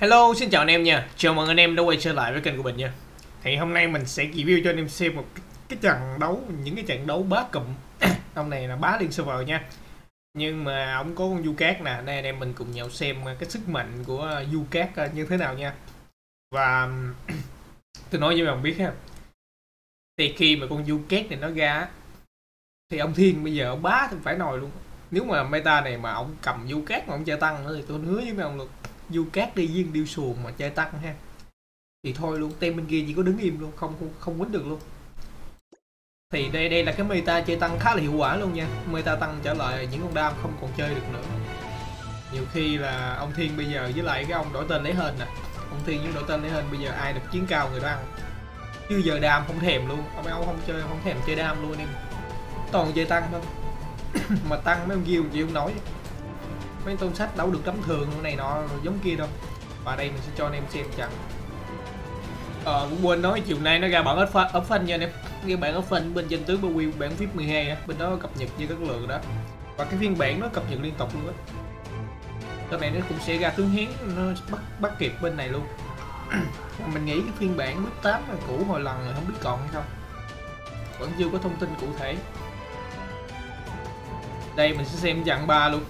Hello, xin chào anh em nha. Chào mừng anh em đã quay trở lại với kênh của mình nha. Thì hôm nay mình sẽ review cho anh em xem một cái, cái trận đấu, những cái trận đấu bá cụm. ông này là bá liên server nha. Nhưng mà ông có con du cát nè, nên anh em mình cùng nhau xem à, cái sức mạnh của à, du cát à, như thế nào nha. Và tôi nói với bạn biết ha. Thì khi mà con du cát này nó ra thì ông Thiên bây giờ ông bá thì phải nồi luôn. Nếu mà meta này mà ông cầm du cát mà ông chơi tăng nữa thì tôi hứa với mấy ông luôn du cát đi viên điêu xuồng mà chơi tăng ha. Thì thôi luôn tem bên kia chỉ có đứng im luôn không không, không quýnh được luôn. Thì đây đây là cái meta chơi tăng khá là hiệu quả luôn nha. Meta tăng trở lại những con đam không còn chơi được nữa. Nhiều khi là ông thiên bây giờ với lại cái ông đổi tên lấy hên nè. Ông thiên với đổi tên lấy hên bây giờ ai được chiến cao người đó ăn. Chứ giờ đam không thèm luôn. Ông ông không chơi không thèm chơi đam luôn em. Toàn chơi tăng thôi. Mà tăng mấy ông kia chịu không nói mấy tôn sách đâu được tấm thường này nọ giống kia đâu. Và đây mình sẽ cho anh em xem chẳng ờ cũng quên nói, chiều nay nó ra bản ấp ấp phanh nha anh em. Cái bản ấp phanh bên trên tướng bao quy bản vip 12 á, bên đó cập nhật như các lượng đó. Và cái phiên bản nó cập nhật liên tục luôn á. Cái này nó cũng sẽ ra tướng hiến nó bắt bắt kịp bên này luôn. Mình nghĩ cái phiên bản mức 8 là cũ hồi lần rồi không biết còn hay không. Vẫn chưa có thông tin cụ thể. Đây, mình sẽ xem trận 3 luôn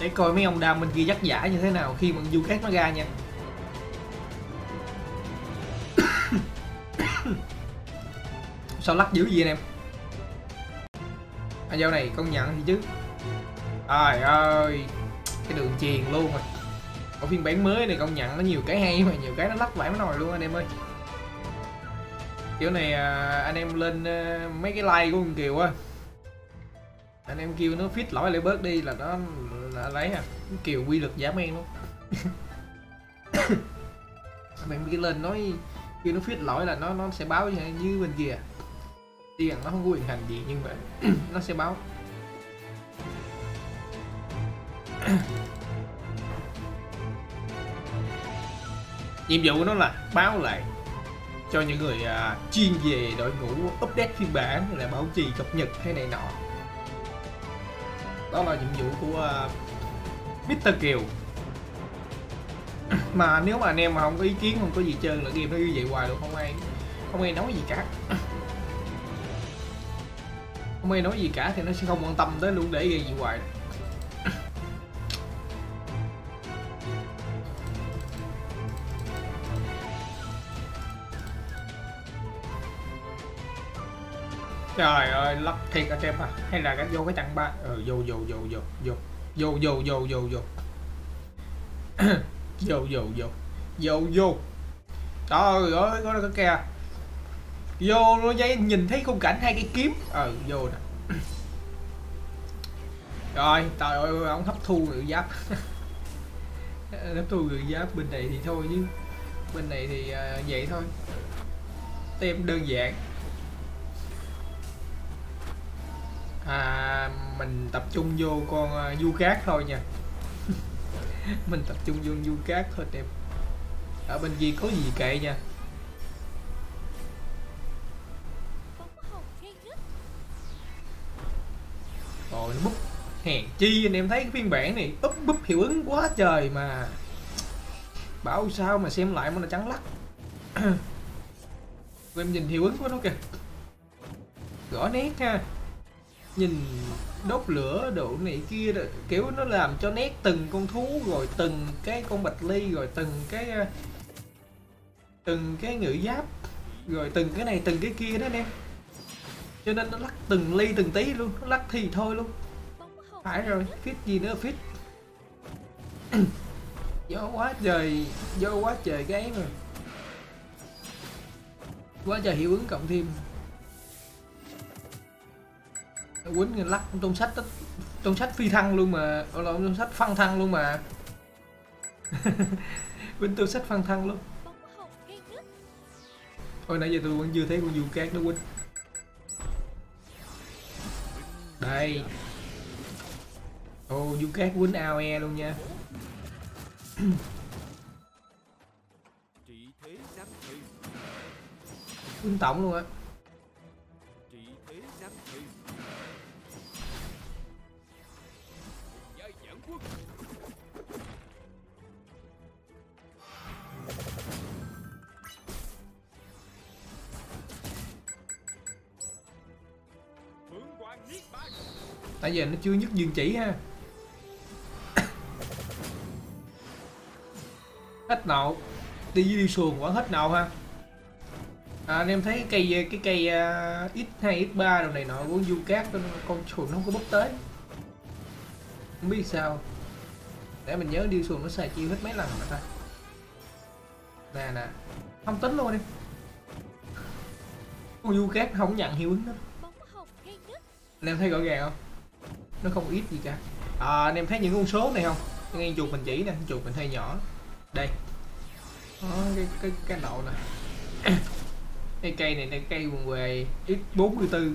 để coi mấy ông đam bên kia dắt giả như thế nào khi mà du cát nó ra nha. Sao lắc dữ gì anh em? À dao này công nhận thì chứ. Trời ơi, cái đường chiền luôn rồi. Ở phiên bản mới này công nhận nó nhiều cái hay mà, nhiều cái nó lắc vãi nó nồi luôn anh em ơi. Kiểu này à, anh em lên à, mấy cái like của con kiều á. Anh em kêu nó fit lỗi lại bớt đi là nó là lấy à kiểu quy lực giá men luôn mình biết lên nói khi nó viết lỗi là nó nó sẽ báo như bên kia. Tuy rằng nó không có quyền hành gì nhưng mà nó sẽ báo. Nhiệm vụ của nó là báo lại cho những người uh, chuyên về đội ngũ update phiên bản là bảo trì cập nhật hay này nọ. Đó là nhiệm vụ của uh, Mr. Kiều. Mà nếu mà anh em mà không có ý kiến không có gì chơi là game nó như vậy hoài luôn không ai không ai nói gì cả. Không ai nói gì cả thì nó sẽ không quan tâm tới luôn để gây gì hoài. Trời ơi lắc thiệt anh em à hay là cái vô cái chặng ba ừ, vô vô vô vô vô vô vô vô vô vô. Vô vô vô. Vô vô. Trời ơi có cái kìa vô nó giấy nhìn thấy khung cảnh hai cái kiếm. Ờ vô nè. Rồi trời ơi ông hấp thu ngự giáp. Hấp thu ngự giáp bên này thì thôi chứ. Bên này thì uh, vậy thôi. Tem đơn giản. À, mình tập trung vô con uh, du cát thôi nha. Mình tập trung vô du cát thôi em ở bên kia có gì kệ nha? Rồi nó búp. Hèn chi anh em thấy cái phiên bản này úp búp hiệu ứng quá trời mà. Bảo sao mà xem lại mà nó trắng lắc. Em nhìn hiệu ứng của nó kìa. Rõ nét ha nhìn đốt lửa độ này kia rồi, kiểu nó làm cho nét từng con thú rồi, từng cái con bạch ly rồi, từng cái ờ, từng cái ngự giáp, rồi từng cái này, từng cái kia đó anh em. Cho nên nó lắc từng ly từng tí luôn, nó lắc thì thôi luôn. Phải rồi, fit gì nữa fit. Do quá trời do quá trời cái mà. Quá trời hiệu ứng cộng thêm quýnh lắc trong sách trong sách phi thăng luôn mà. Là trong sách phăng thăng luôn mà. Quýnh trong sách phăng thăng luôn. Ôi nãy giờ tôi vẫn chưa thấy con du cát nó quýnh Đây. Ồ du cát quýnh AOE luôn nha. Quýnh tổng luôn á. Tại giờ nó chưa nhất dương chỉ ha. Hết nậu đi đi xuồng quá hết nậu ha. À, anh em thấy cái cây cái cây uh, x2 x3 đồ này nọ của du cát con, xuồng nó không có bốc tới. Không biết sao. Để mình nhớ đi xuồng nó xài chiêu hết mấy lần mà ta. Nè nè. Không tính luôn đi. Con du cát không nhận hiệu ứng đó anh em thấy rõ ràng không? Nó không ít gì cả. À, anh em thấy những con số này không? Ngay chuột mình chỉ nè chuột mình hơi nhỏ. Đây. Đó, cái cái cái nậu nè. Cái cây này là cây quần què x44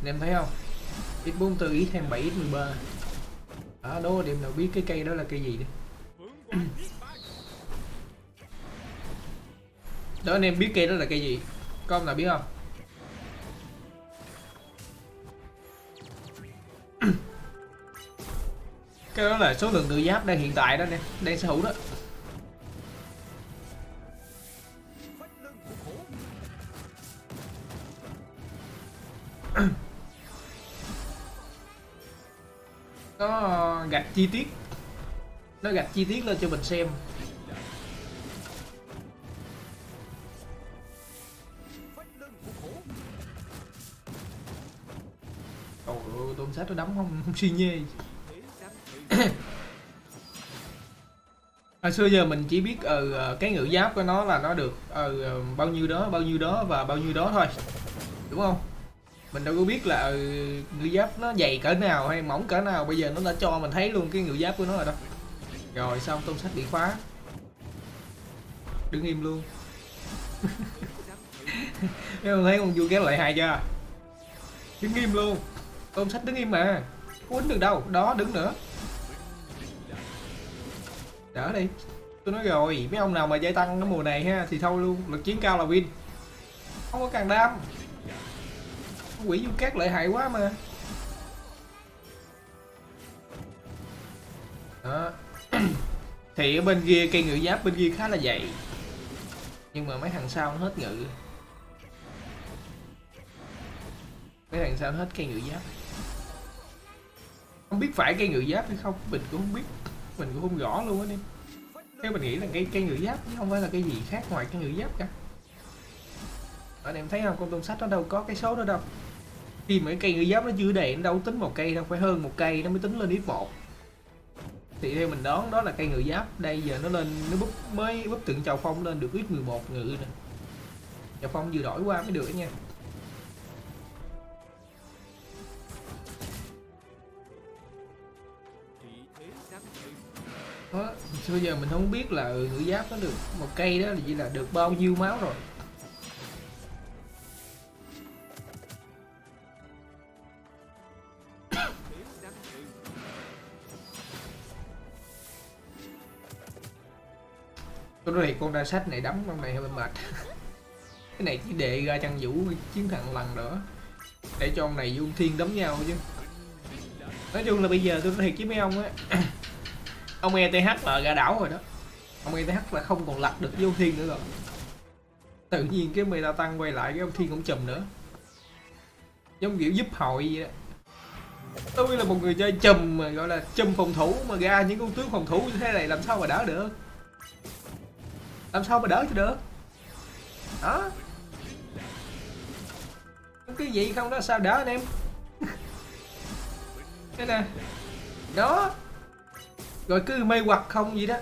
anh em thấy không? X44 x27 x13 đó đố điểm nào biết cái cây đó là cây gì đi. Đó anh em biết cây đó là cây gì? Con nào biết không? Cái đó là số lượng tự giáp đang hiện tại đó nè đang sở hữu đó. Nó gạch chi tiết. Nó gạch chi tiết lên cho mình xem. Ôi ôi, tôm sát nó đấm không, không suy nhê Hồi xưa giờ mình chỉ biết ở uh, cái ngữ giáp của nó là nó được ở uh, bao nhiêu đó, bao nhiêu đó và bao nhiêu đó thôi Đúng không? Mình đâu có biết là uh, ngữ giáp nó dày cỡ nào hay mỏng cỡ nào Bây giờ nó đã cho mình thấy luôn cái ngữ giáp của nó rồi đó. Rồi xong tôm sách bị khóa. Đứng im luôn. Em thấy con vua kéo lại hai chưa? Đứng im luôn. Tôm sách đứng im mà. Có quýnh được đâu Đó đứng nữa. Đỡ đi. Tôi nói rồi, Mấy ông nào mà dây tăng cái mùa này ha, Thì thôi luôn. Lực chiến cao là win. Không có càng đam. Quỷ du cát lợi hại quá mà. Đó. Thì ở bên kia, cây ngự giáp bên kia khá là dày. Nhưng mà mấy thằng sau nó hết ngự. Mấy thằng sau nó hết cây ngự giáp. Không biết phải cây ngự giáp hay không, Mình cũng không biết. Mình cũng không rõ luôn á đi. Theo mình nghĩ là cây cây ngự giáp chứ không phải là cái gì khác ngoài cây ngự giáp cả. Anh em thấy không? Con tôm sách nó đâu có cái số đó đâu. Khi mà cái cây ngự giáp nó chưa đầy nó đâu tính một cây đâu, phải hơn một cây nó mới tính lên ít một. thì theo mình đoán đó là cây ngự giáp. Đây giờ nó lên, nó búp, mới búp tượng chào phong lên được ít 11 ngự nè. Chào phong vừa đổi qua mới được nha. Ờ, đó bây giờ mình không biết là ngữ giáp nó được, một cây đó là chỉ là được bao nhiêu máu rồi. Tôi nói thiệt con đa sách này đấm, con này hơi mệt. Cái này chỉ đệ ra chăn vũ, chiến thằng lần nữa. Để cho ông này dung thiên đấm nhau chứ. Nói chung là bây giờ tôi nói thiệt với mấy ông á ông ETH là gã đảo rồi đó. Ông ETH là không còn lật được vô thiên nữa rồi. Tự nhiên cái meta tăng quay lại cái ông thiên cũng chùm nữa. Giống kiểu giúp hội vậy đó. Tôi là một người chơi chùm mà, gọi là chùm phòng thủ mà ra những con tướng phòng thủ như thế này làm sao mà đỡ được? Làm sao mà đỡ cho được? Đó cái gì không đó, sao đỡ anh em? Thế nè đó rồi cứ mê hoặc không gì đó.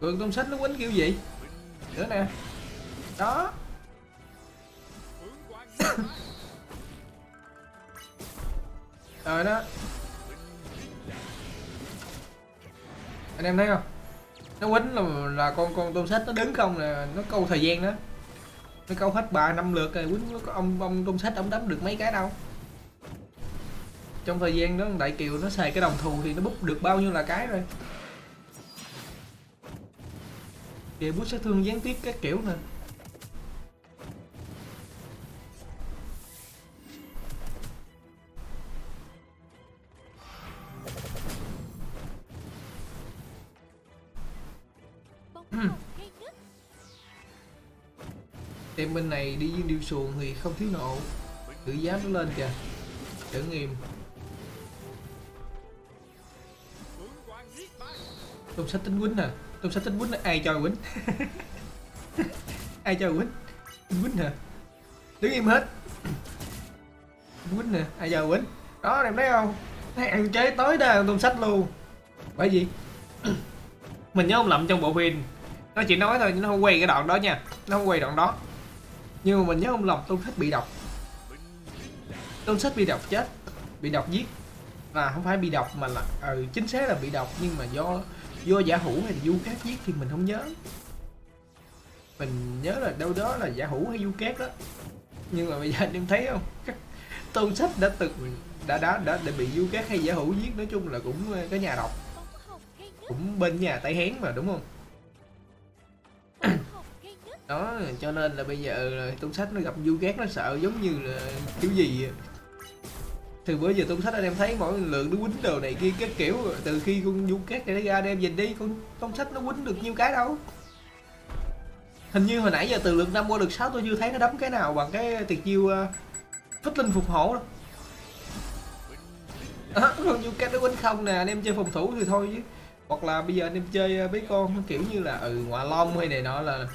Cường tôm sách nó quýnh kiểu gì? Nữa nè. Đó. Rồi đó. Anh em thấy không? Nó quýnh là, là con con tôm sách nó đứng không là nó câu thời gian đó. Nó câu hết ba năm lượt rồi quýnh có ông ông tôm sách ông đấm được mấy cái đâu trong thời gian đó, đại kiều nó xài cái đồng thù thì nó bút được bao nhiêu là cái rồi. Kìa bút sát thương gián tiếp các kiểu nè. Em Tem bên này đi viên điêu xuồng thì không thiếu nộ. Tự giáp nó lên kìa. Đứng nghiêm Tôm sách tính quýnh nè. Tôm sách tính quýnh à? ai cho quýnh? Ai cho quýnh? Quýnh nè. Đứng im hết. Quýnh nè. Ai giờ quýnh? Đó em thấy không? Thấy ăn chế tối đa tôm sách luôn. Bởi vì mình nhớ không lầm trong bộ phim. Nó chỉ nói thôi nó không quay cái đoạn đó nha. Nó không quay đoạn đó. Nhưng mà mình nhớ không lầm tôm sách bị độc. Tôm sách bị độc chết. Bị độc giết. Và không phải bị độc mà là ừ, chính xác là bị độc nhưng mà do do giả hữu hay là du cát giết thì mình không nhớ. Mình nhớ là đâu đó là giả hữu hay du khác đó. Nhưng mà bây giờ anh em thấy không? Các tôn sách đã từng đã đã đã, đã bị du cát hay giả hữu giết. Nói chung là cũng ờ, cái nhà độc cũng bên nhà tay hén mà đúng không? Đó cho nên là bây giờ là tôn sách nó gặp du cát nó sợ giống như là kiểu gì từ bữa giờ tôn sách anh em thấy mỗi lượng nó quýnh đồ này kia các kiểu từ khi con du cát này nó ra đem nhìn đi con tôn sách nó quýnh được nhiêu cái đâu. Hình như hồi nãy giờ từ lượt năm qua lượt sáu tôi chưa thấy nó đấm cái nào bằng cái tuyệt chiêu uh, phích linh phục hổ đâu. Đó, con du cát nó quýnh không nè anh em chơi phòng thủ thì thôi chứ. Hoặc là bây giờ anh em chơi ờ, mấy con kiểu như là ừ ngọa long hay này nọ là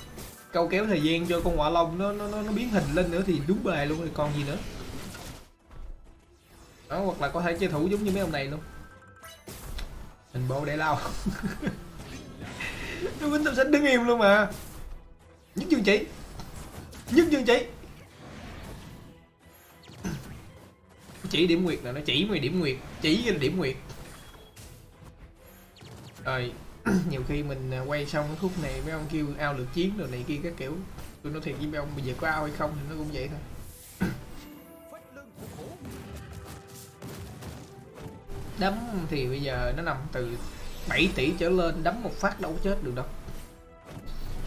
câu kéo thời gian cho con ngọa long nó nó nó, nó biến hình lên nữa thì đúng bài luôn rồi còn gì nữa đó, hoặc là có thể chơi thủ giống như mấy ông này luôn. Hình bộ để lao. Nó quýnh tâm sách đứng im luôn mà. Nhất chương chỉ. Nhất chương chỉ. Chỉ điểm nguyệt là nó chỉ mày điểm nguyệt. Chỉ cái điểm nguyệt. Rồi, nhiều khi mình à, quay xong cái khúc này mấy ông kêu ao lượt chiến rồi này kia các kiểu. Tôi nói thiệt với mấy ông, bây giờ có ao hay không thì nó cũng vậy thôi. Đấm thì bây giờ nó nằm từ 7 tỷ trở lên, đấm một phát đâu có chết được đâu.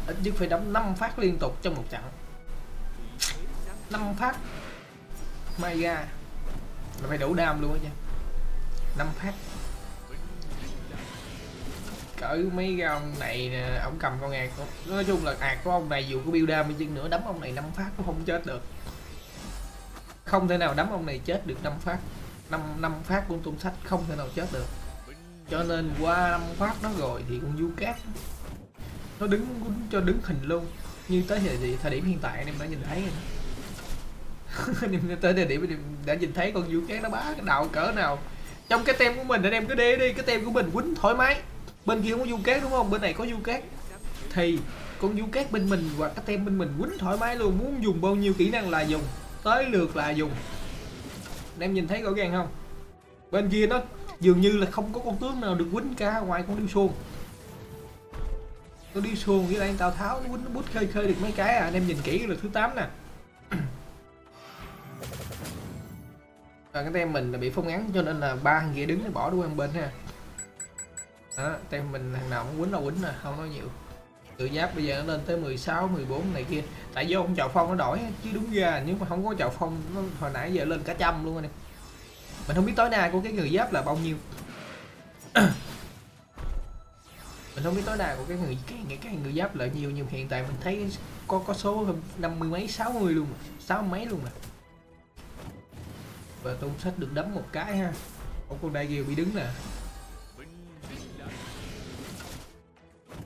Ít nhất phải đấm 5 phát liên tục trong một trận. 5 phát, may ra là phải đủ đam luôn á nha 5 phát. Cỡ mấy cái ông này nè, ông cầm con ngạc nói chung là ạc của ông này dù có build đam đi chăng nữa, đấm ông này 5 phát cũng không chết được. Không thể nào đấm ông này chết được 5 phát năm năm phát của tôm sách không thể nào chết được. Cho nên qua năm phát đó rồi thì con du cát nó đứng cho đứng hình luôn. Như tới thời, điểm- thời điểm hiện tại anh em đã nhìn thấy rồi đó. anh em tới thời điểm anh em đã nhìn thấy con du cát nó bá cái đạo cỡ nào. Trong cái tem của mình anh em cứ đi đi cái tem của mình quýnh thoải mái. Bên kia không có du cát đúng không? Bên này có du cát thì con du cát bên mình và cái tem bên mình quýnh thoải mái luôn. Muốn dùng bao nhiêu kỹ năng là dùng tới lượt là dùng anh em nhìn thấy rõ ràng không? Bên kia nó dường như là không có con tướng nào được quýnh cả ngoài con điêu xuông con điêu xuông với lại tào tháo nó quýnh, nó bút khơi khơi được mấy cái à. Anh em nhìn kỹ là thứ 8 nè. Và cái tem mình là bị phong ngắn cho nên là ba thằng kia đứng nó bỏ đuôi một bên ha. Đó, tem mình thằng nào cũng quýnh đâu quýnh nè, không nói nhiều tự giáp bây giờ nó lên tới 16, 14 này kia. Tại do ông chào phong nó đổi chứ đúng ra nếu mà không có chào phong nó hồi nãy giờ lên cả trăm luôn anh em mình không biết tối nay của cái người giáp là bao nhiêu. Mình không biết tối nay của cái người cái, cái, cái người giáp là nhiều nhưng hiện tại mình thấy có có số năm mươi mấy sáu mươi luôn sáu mấy luôn mà. Và tôn sách được đấm một cái ha. Ông con đại kiều bị đứng nè.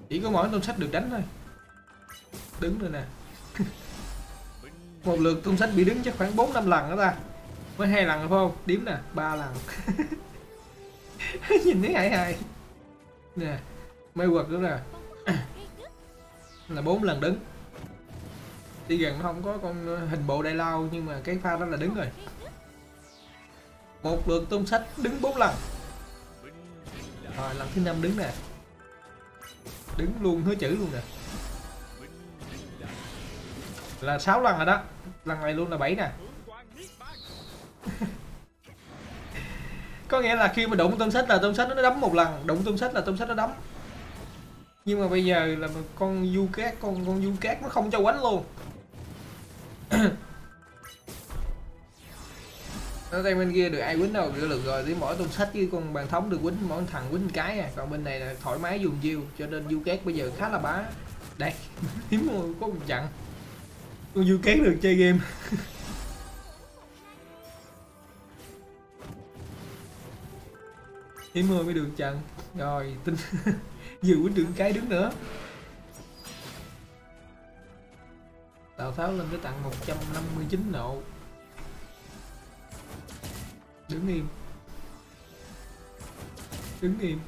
Chỉ có mỗi tôn sách được đánh thôi. Đứng rồi nè. Một lượt tôn sách bị đứng chắc khoảng 4 năm lần đó ta. Mới hai lần phải không? Điếm nè ba lần. Nhìn thấy hại hại nè mê quật nữa nè. Là bốn lần đứng. Tuy gần nó không có con hình bộ đại lao nhưng mà cái pha đó là đứng rồi. Một lượt tôn sách đứng bốn lần. Rồi lần thứ năm đứng nè đứng luôn, hứa chữ luôn nè. Là 6 lần rồi đó. Lần này luôn là 7 nè. Có nghĩa là khi mà đụng tôm sách là tôm sách nó đấm một lần. Đụng tôm sách là tôm sách nó đấm. Nhưng mà bây giờ là con du cát, con con du cát nó không cho quánh luôn. nó tay bên kia, được ai quýnh đâu, được lực rồi, tới mỗi tuần sách với con bàn thống được quýnh, mỗi thằng quýnh cái à. Còn bên này là thoải mái dùng chiêu, cho nên du két bây giờ khá là bá. Đây hiếm có một chặn. Con du két được chơi game. Hiếm mưa mới được chặn. Rồi tin dự quýnh được cái đứng nữa. Tào Tháo lên tới tặng 159 nộ. Đứng im. Đứng im.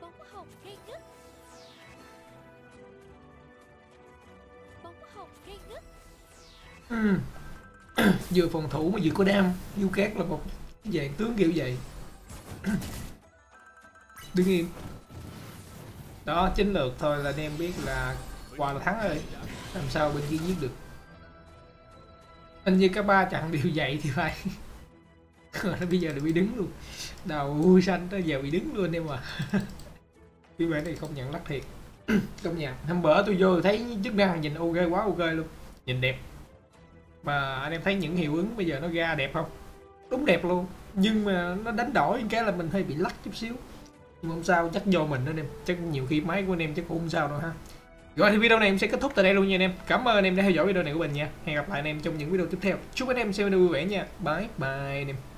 Bóng hồng gây ngất. Bóng hồng gây ngất. Ừ. vừa phòng thủ mà vừa có đam. Du cát là một dạng tướng kiểu vậy. Đứng im. Đó chiến lược thôi là anh em biết là qua là thắng rồi. Làm sao bên kia giết được anh như các ba trận đều dậy thì phải. Nó bây giờ là bị đứng luôn. Đầu xanh nó giờ bị đứng luôn em à. Phiên bản này không nhận lắc thiệt. Công nhận. Hôm bữa tôi vô thấy chức năng nhìn ok quá ok luôn. Nhìn đẹp. Mà anh em thấy những hiệu ứng bây giờ nó ra đẹp không? Đúng đẹp luôn. Nhưng mà nó đánh đổi cái là mình hơi bị lắc chút xíu. Nhưng mà không sao, chắc do mình đó anh em. Chắc nhiều khi máy của anh em chắc cũng không sao đâu ha rồi, thì video này em sẽ kết thúc tại đây luôn nha anh em. Cảm ơn anh em đã theo dõi video này của mình nha. Hẹn gặp lại anh em trong những video tiếp theo. Chúc anh em xem video vui vẻ nha. Bye bye anh em.